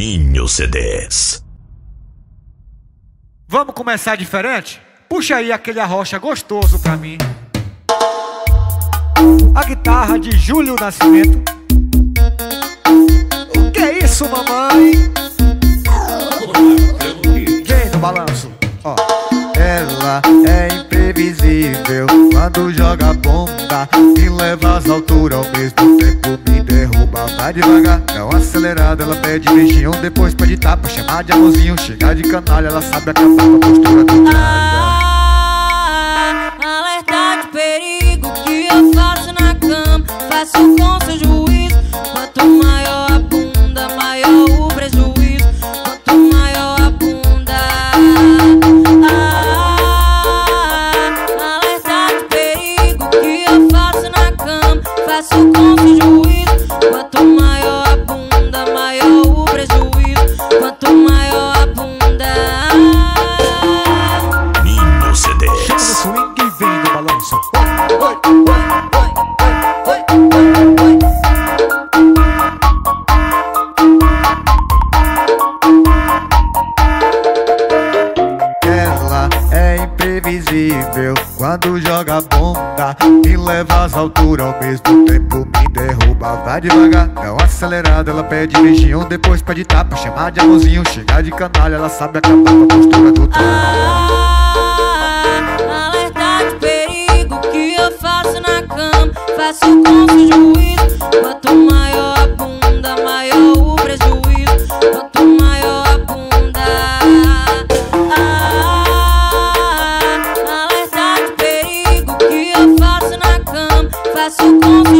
Caminho C10. Vamos começar diferente? Puxa aí aquele arrocha gostoso pra mim. A guitarra de Júlio Nascimento. O que é isso, mamãe? ela é imprevisível. Quando joga bomba e leva as alturas Ao mesmo tempo me derruba. Vai devagar, é uma acelerada Ela pede beijinho, depois pede tapa Chamar de amorzinho, chegar de canalha Ela sabe acabar com a postura do cara ah, Alerta é tá de perigo que eu faço na cama. Faço com seu juízo Quanto mais faço com o prejuízo. devagar, é uma acelerada Ela pede beijinho, depois pede tapa. Chamar de amorzinho, chegar de canalha Ela sabe acabar com a postura do trono ah, de perigo que eu faço na cama. Faço com juízo. Quanto maior a bunda, maior o prejuízo. Quanto maior a bunda. Ah, de perigo que eu faço na cama. Faço com juízo.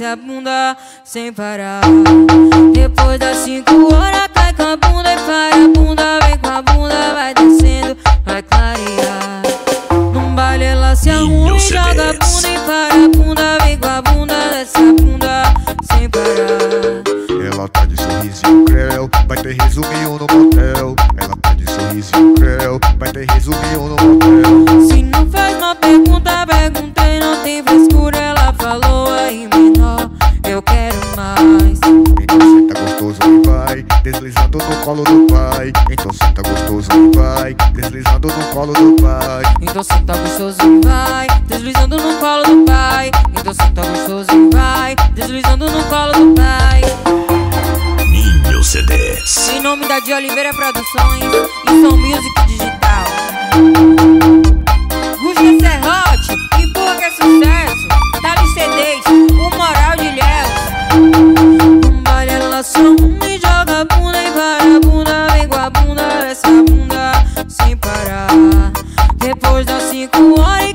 se abunda sem parar. das cinco horas e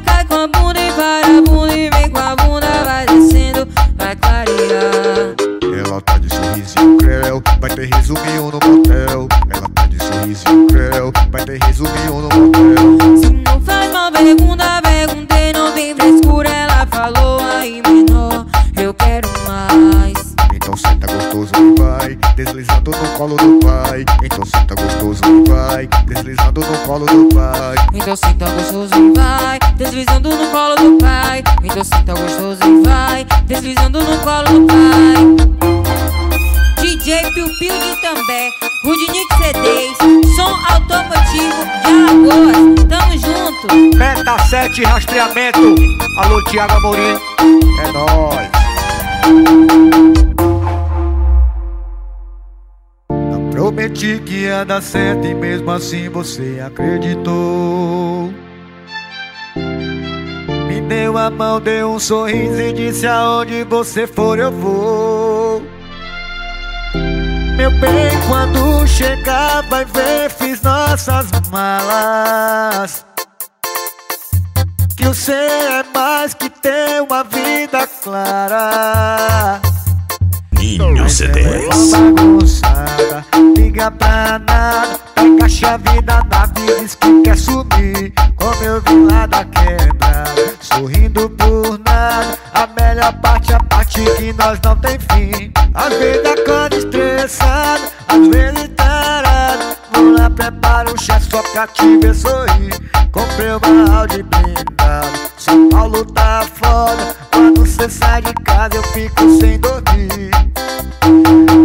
de rastreamento. Alô, Tiago Amorim. É nóis. Não prometi que ia dar certo e mesmo assim você acreditou. Me deu a mão, deu um sorriso e disse aonde você for eu vou. Meu bem, quando chegar vai ver, fiz nossas malas. Que você é mais que ter uma vida clara. Ninho C10 é Liga pra nada Pega a vida da vida, Diz que quer sumir. Como eu vi lá da quebrada Sorrindo por nada. A melhor parte é a parte que nós não tem fim. Às vezes acorda estressado Às vezes tarado ela prepara um chá só pra te ver sorrir. Comprei um balde blindada São Paulo tá fora Quando você sai de casa eu fico sem dormir.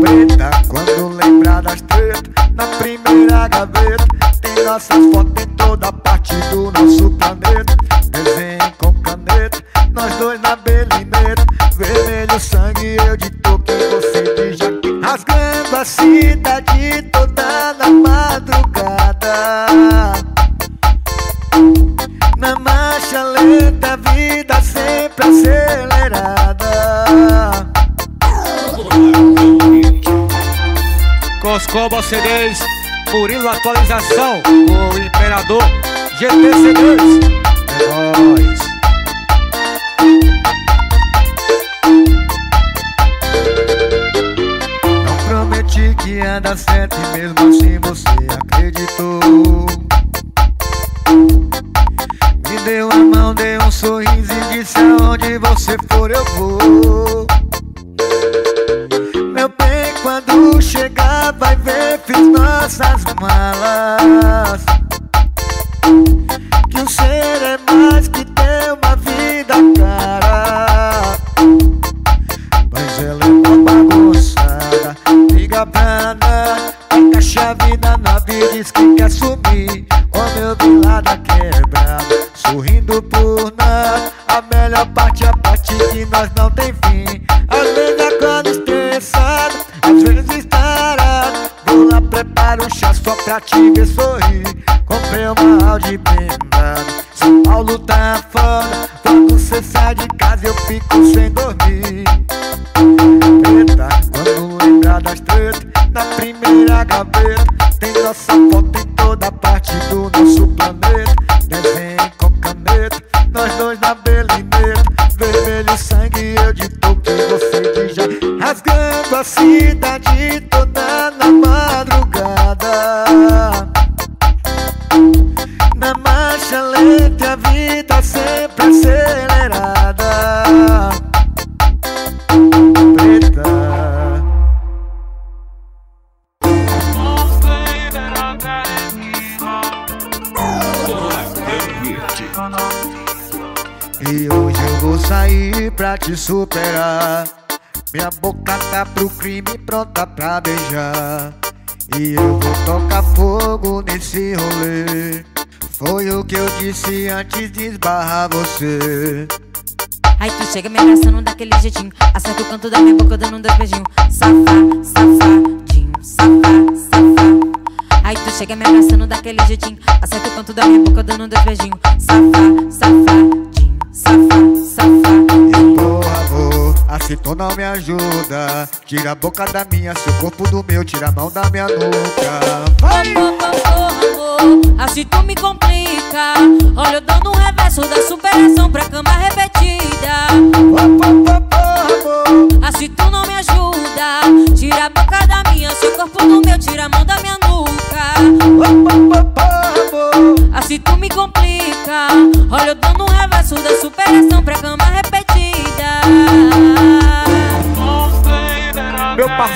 Preta, quando lembrar das tretas Na primeira gaveta Tem nossas fotos em toda parte do nosso planeta. Desenho com caneta Nós dois na belineta. Vermelho sangue, eu de toque Você de jaqueta. Rasgando a cidade Escoba C2, Murilo Atualização, o Imperador GTC2. Cidade toda. pra beijar. E eu vou tocar fogo nesse rolê. Foi o que eu disse antes de esbarrar você. Aí tu chega me abraçando daquele jeitinho. Acerta o canto da minha boca dando dois beijinhos Safa safadinho, safa safá Aí tu chega me abraçando daquele jeitinho. Acerta o canto da minha boca dando dois beijinhos Safa safadinho, safá assim tu não me ajuda. Tira a boca da minha, seu corpo do meu, tira a mão da minha nuca. Vai! Oh, oh, oh, amor, assim tu me complica Olha eu dando um reverso da superação pra cama repetida Oh, oh, oh, oh, amor. Assim tu não me ajuda Tira a boca da minha, seu corpo do meu Tira a mão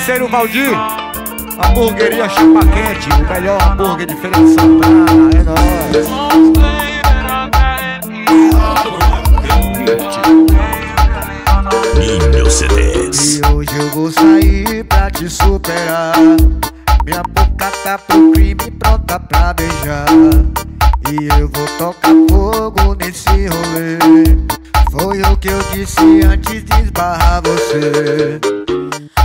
parceiro Valdir, hamburgueria Chapa Quente, o melhor hambúrguer de Feira de Santana, é nóis. CDs. E hoje eu vou sair pra te superar. Minha boca tá pro crime pronta pra beijar. E eu vou tocar fogo nesse rolê. Foi o que eu disse antes de esbarrar você.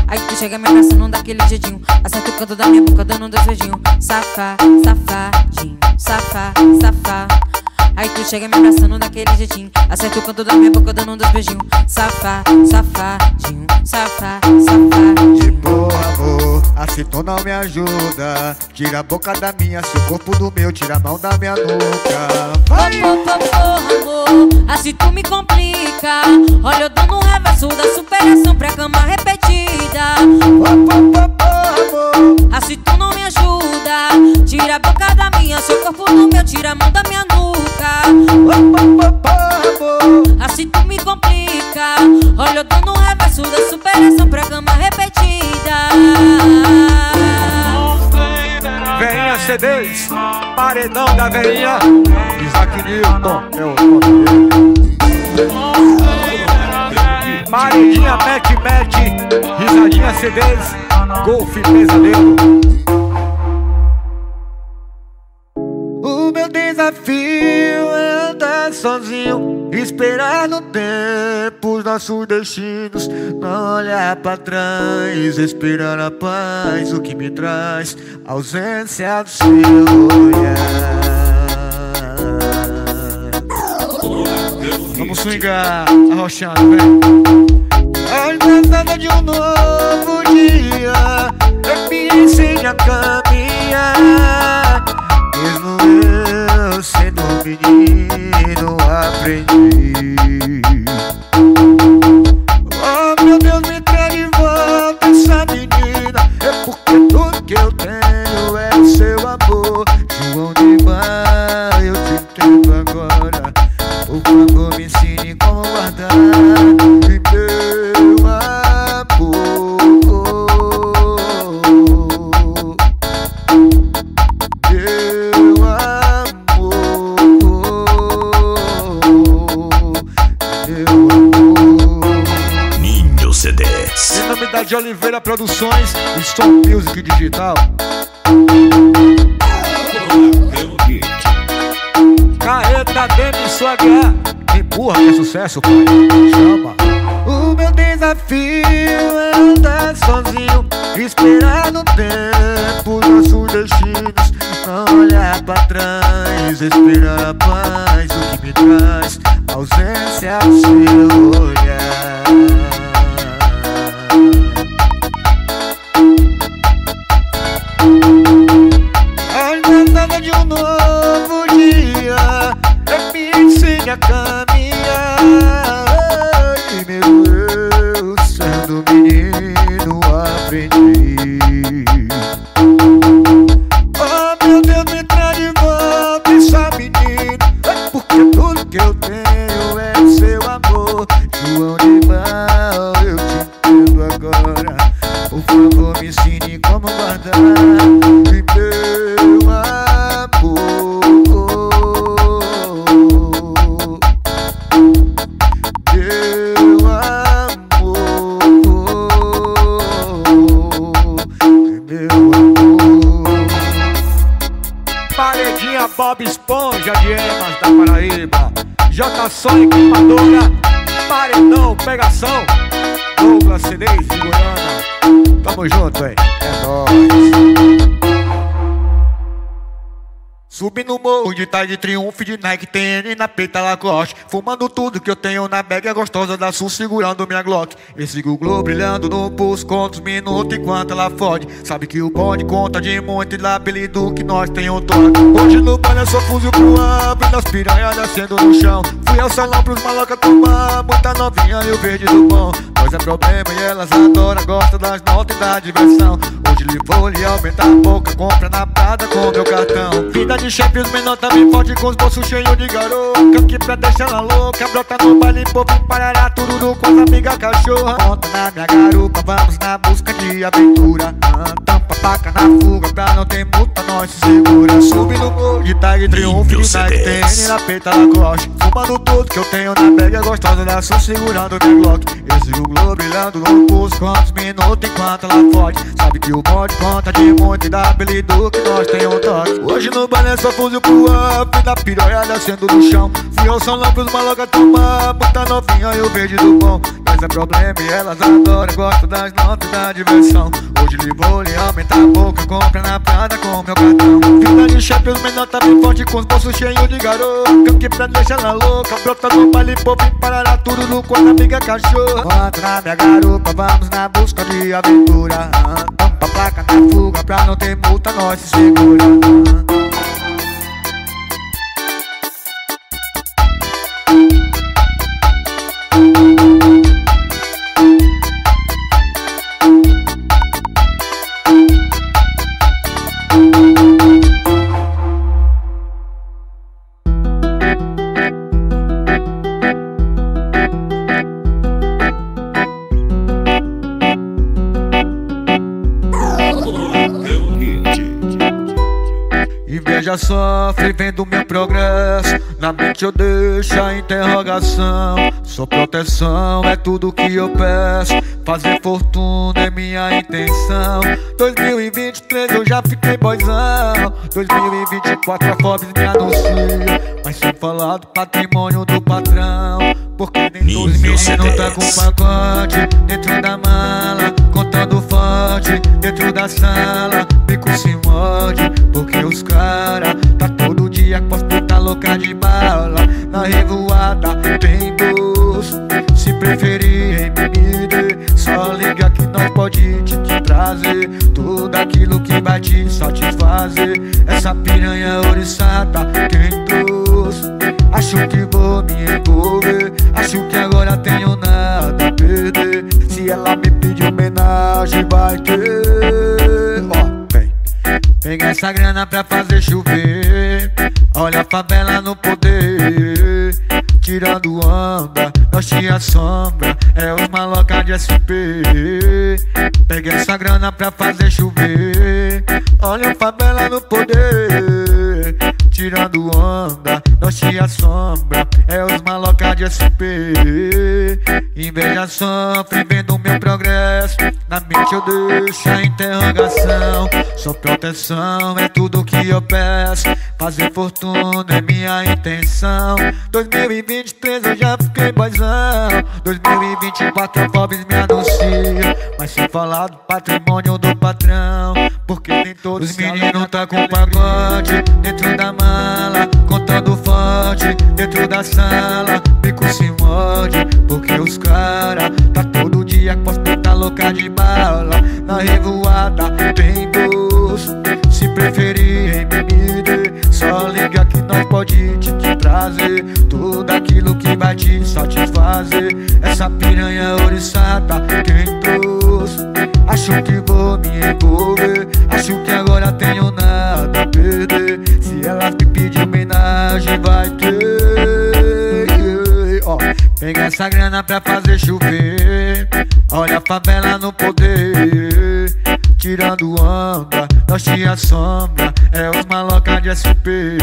Aí tu chega me abraçando daquele jeitinho. Acerta o canto da minha boca dando dois beijinhos. Safa, safadinho, safa, safa Aí tu chega me abraçando daquele jeitinho Acerta o canto da minha boca dando dois beijinhos Safa, safadinho, safa, safa De boa, amor, assim tu não me ajuda. Tira a boca da minha, seu corpo do meu, tira a mão da minha nuca. Vai! Oh, oh, oh, amor, assim tu me complica Olha eu dando um reverso da superação pra cama repetida Oh, oh, oh, oh, amor. Assim tu não me ajuda Tira a boca da minha, seu corpo do meu Tira a mão da minha nuca Amor. Assim tu me complica Olha eu dando um reverso da superação pra cama repetida Veinha CDs, paredão da veinha, Isaac Newton, é o nome dele. Paredinha Mac Mac, risadinha CDs, golfe pesadelo. Desafio é andar sozinho, esperar no tempo os nossos destinos, não olhar pra trás, esperar a paz, o que me traz a ausência do seu olhar. Vamos swingar, arrochando, vem. A entrada de um novo dia é me ensina a caminhar. Sendo menino, aprendi. Oh meu Deus, me traz de volta essa menina. É porque tudo que eu tenho é seu Produções e Som Music Digital. Caeta guerra. Empurra que é sucesso, pai. Chama. O meu desafio é andar sozinho, esperar no tempo nossos destinos, não olhar pra trás, esperar a paz, o que me traz ausência do Douglas CDs de. Tamo junto, hein? É nóis. Subi no morro de tarde, triunfo de Nike, TN na peita Lacoste. Fumando tudo que eu tenho na bag, é gostosa da Sul segurando minha Glock. Esse Google brilhando no pulso, conta os minutos enquanto ela fode. Sabe que o bonde conta de muito e lá apelido que nós tem um toque Hoje no banho eu sou fuzil pro abre das piranhas descendo no chão. Fui ao salão pros maloca tomar, muita novinha e o verde do bom. Nós é problema e elas adoram, gostam das notas e da diversão. Hoje lhe vou lhe aumentar a boca, compra na prada com meu cartão. Vida de chefe, os menor também forte com os bolsos cheios de garoto Aqui pra deixar ela louca, brota no baile, povo parará tudo com as amigas cachorra. Monta na minha garupa, vamos na busca de aventura. Tampa faca na fuga, pra não ter multa, nós se segura. Sube no morro de tag, triunfo, de Nike, TN na peita, Lacoste Fumando tudo que eu tenho na bag, gostosa da sul, segurando minha Glock. Esse Google brilhando no pulso, quantos minutos enquanto ela fode Sabe que o bonde conta de muito e dá apelido que nós tem um toque. Hoje no baile só fuzil pro up, da piranha descendo no chão. Fui ao salão pros maloca tomar, muita novinha e o verde do bom Mas é problema e elas adoram, gostam das notas da diversão. Hoje lhe vou lhe aumentar a boca, compra na prada com meu cartão. Vida de chefe, os menor tá bem forte com os bolsos cheios de garoto. Que pra deixar ela louca, brota no baile, povo e parará tudo no a amiga cachorra. Bota na minha garupa, vamos na busca de aventura. Tampa placa na fuga, pra não ter multa, nós se segura Sofre vendo meu progresso. Na mente eu deixo a interrogação. Sua proteção é tudo que eu peço. Fazer fortuna é minha intenção. 2023 eu já fiquei boizão. 2024 a Forbes me anuncia. Mas sem falar do patrimônio do patrão. Porque nem todos meninos tá com pacote Dentro da mala, contando Dentro da sala, bico se morde Porque os cara tá todo dia com as puta louca de bala. Na revoada tem dois Se preferir em MD Só liga que nós pode te, te trazer. Tudo aquilo que vai te satisfazer. Essa piranha oriçada quem trouxe Acho que vou me envolver Acho que agora tenho nada a perder Ela me pedir homenagem vai ter Ó, vem. Pega essa grana pra fazer chover. Olha a favela no poder. Tirando onda, nós te assombra É os maloca de SP Pega essa grana pra fazer chover. Olha a favela no poder Tirando onda, nós te assombra É os maloca de SP Inveja sofre vendo meu progresso Na mente eu deixo a interrogação. Sua proteção é tudo que eu peço Fazer fortuna é minha intenção. 2023 eu já fiquei boizão. 2024 a Forbes me anuncia Mas sem falar do patrimônio do patrão Porque os meninos tá com pacote Dentro da mala, contando forte Dentro da sala, bico se morde Porque os cara tá todo dia com as puta louca de bala. Na revoada tem dois Se preferir em MD Só liga que nós pode te, te trazer. Tudo aquilo que vai te satisfazer. Essa piranha oriçada quem trouxe? Acho que vou me envolver essa grana pra fazer chover. Olha a favela no poder Tirando onda, nós te assombra É os maloca de SP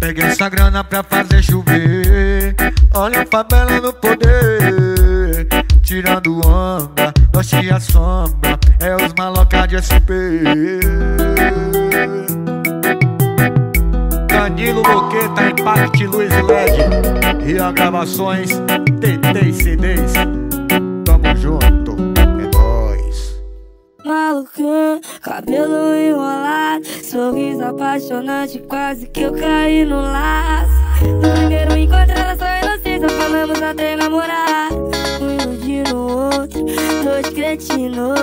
Pega essa grana pra fazer chover. Olha a favela no poder Tirando onda, nós te assombra É os maloca de SP Danilo Loqueta, Impact Luiz LED e a gravações TT CDs. Tamo junto, é nóis. Malucão, cabelo enrolado, sorriso apaixonante, quase que eu caí no laço. No primeiro encontro ela só inocência, falamos até namorar. Um iludindo o outro, dois cretinos.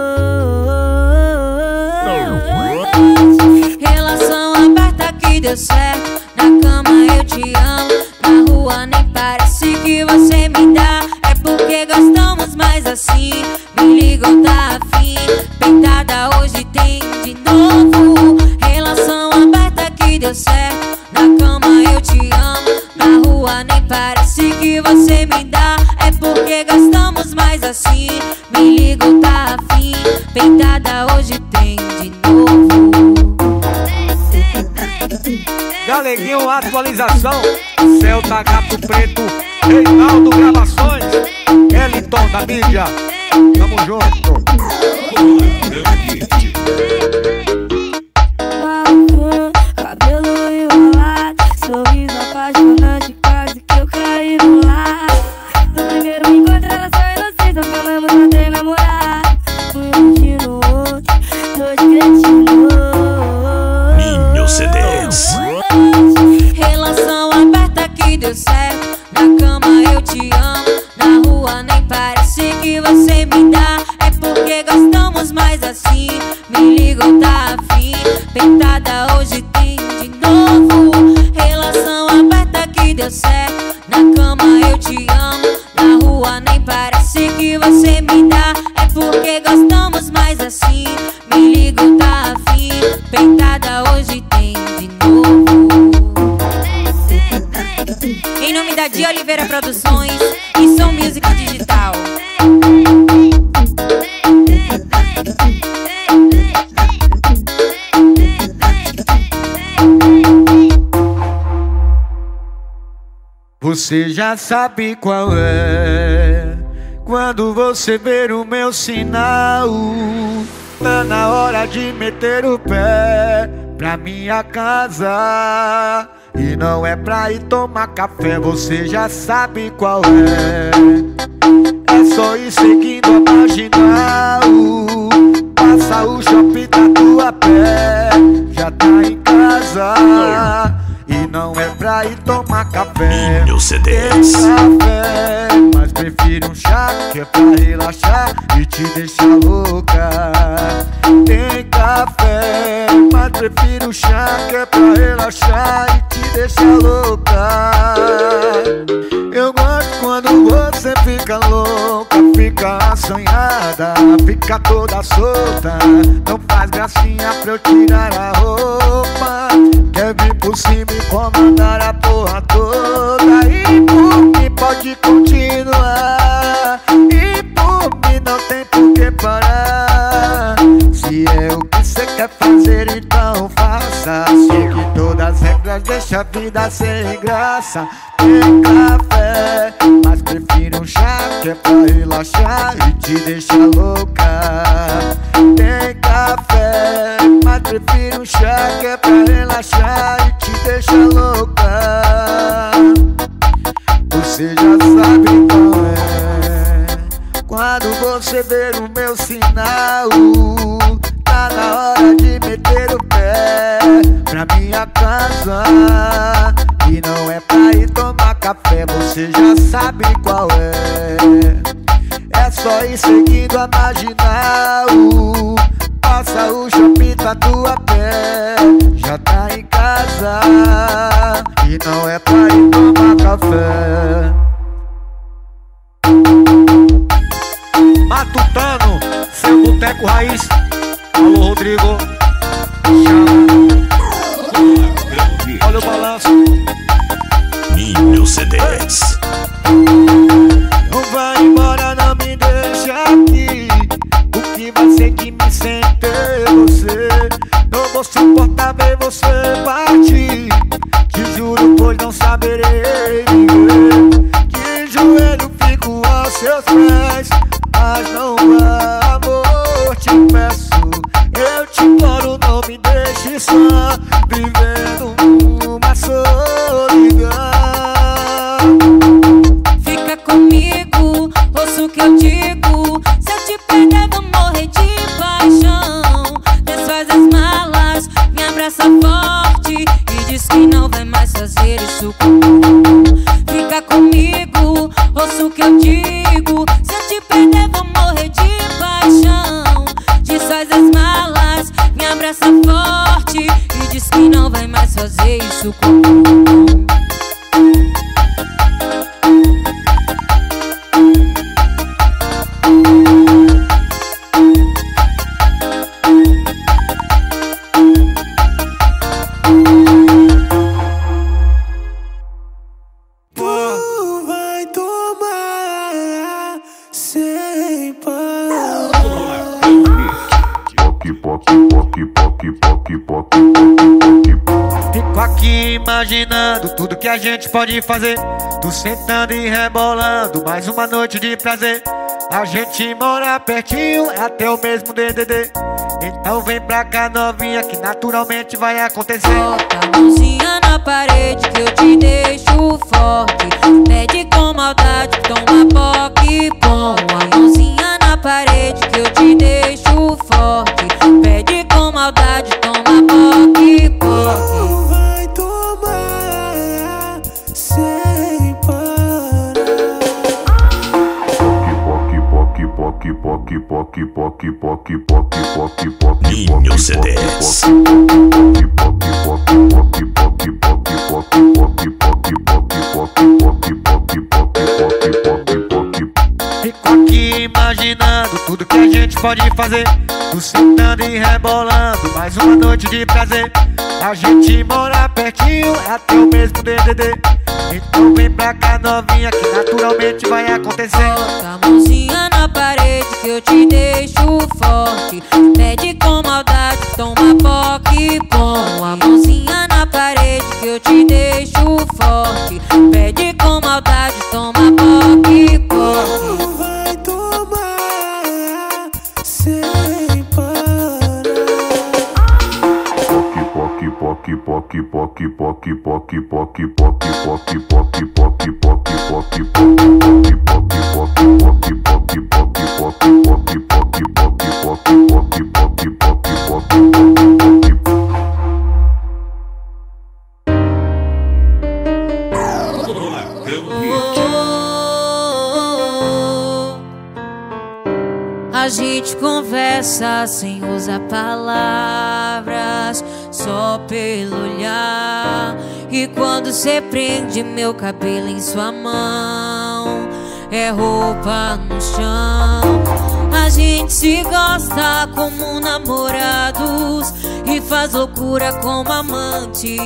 Relação aberta que deu certo. Eu te amo, na rua nem parece que você me dá. É porque gostamos mais assim. Me ligou, tá afim. Pintada hoje tem de novo. Relação aberta que deu certo. Na cama eu te amo, na rua nem parece que você me dá. É porque gostamos mais assim. Me ligou, tá afim. Pintada hoje tem Galeguinho, atualização. Tá gato preto. Reinaldo Gravações. Eliton da mídia. Tamo junto. Você me dá. É porque gostamos mais assim. Me ligou, tá afim. Pintada hoje tem de novo. Em nome da Dia Oliveira Produções e Som Music Digital. Você já sabe qual é. Quando você ver o meu sinal, tá na hora de meter o pé pra minha casa. E não é pra ir tomar café, você já sabe qual é. É só ir seguindo a marginal. Passa o shopping da tua pé, já tá em casa. Pra ir tomar café. Ninho CDs. Tem café, mas prefiro um chá que é pra relaxar e te deixar louca. Tem café, mas prefiro um chá que é pra relaxar e te deixar louca. Eu gosto quando você fica louca, fica assanhada, fica toda solta. Não faz gracinha pra eu tirar a roupa. Quer vir por cima e comandar a porra toda. E por mim pode continuar. E por mim não tem por que parar. Se é o que você quer fazer, então faça. Sei que todas as regras deixam a vida sem graça. Tem café, mas prefiro um chá que é pra relaxar e te deixar louca. Tem café, mas prefiro um chá que é pra relaxar e te deixar louca. Você já sabe qual é. Quando você ver o meu sinal, tá na hora de meter pra minha casa. E não é pra ir tomar café, você já sabe qual é. É só ir seguindo a marginal. Passa o shopping da tua pé, já tá em casa. E não é pra ir tomar café. Matutano, seu boteco raiz. Alô, Rodrigo. Chama. Olha o balanço. Ninho CDs. Não vai embora, não me deixa aqui. O que vai ser que me sente você? Não vou suportar ver você partir. A gente pode fazer. Tu sentando e rebolando, mais uma noite de prazer. A gente mora pertinho, é até o mesmo DDD. Então vem pra cá novinha que naturalmente vai acontecer. Bota a mãozinha na parede que eu te deixo forte. Pede com maldade, toma poque bom. A mãozinha na parede que eu te deixo Ninho CDs. Fico aqui imaginando tudo que a gente pode fazer. Tu sentando e rebolando, mais uma noite de prazer. A gente mora pertinho, é até o mesmo DDD. Então vem pra cá novinha que naturalmente vai acontecer. Bota a mãozinha que eu te deixo forte. Pede com maldade, toma poque bom. A mãozinha na parede que eu te deixo forte. Pede com maldade, toma poque poque. Tu vai tomar sem parar. A sem usar palavras, só pelo olhar. E quando cê prende meu cabelo em sua mão, é roupa no chão. A gente se gosta como namorados e faz loucura como amante.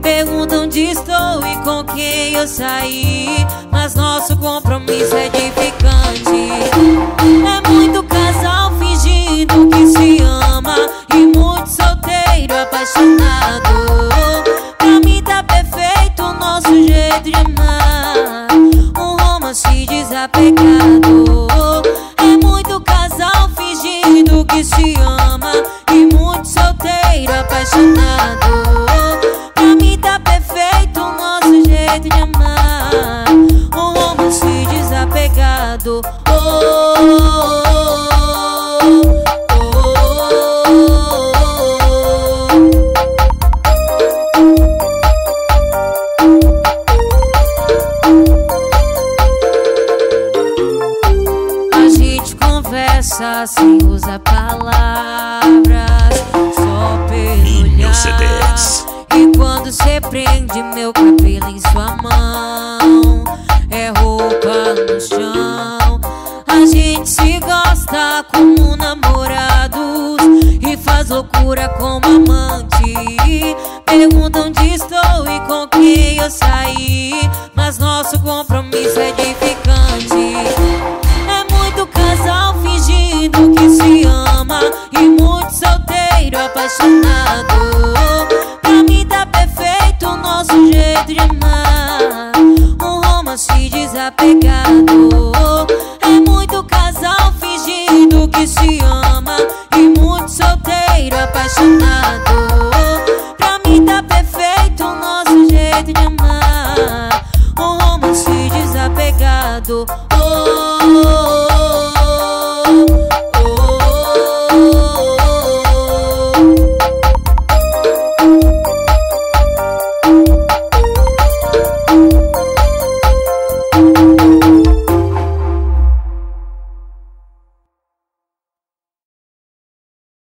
Perguntam onde estou e com quem eu saí, mas nosso compromisso é edificante. É muito casal fingindo que se ama e muito solteiro apaixonado. Pra mim tá perfeito o nosso jeito de amar, Perguntam onde estou e com quem eu saí, mas nosso compromisso é edificante. É muito casal fingindo que se ama e muito solteiro apaixonado. Pra mim tá perfeito o nosso jeito de amar, um romance desapegado.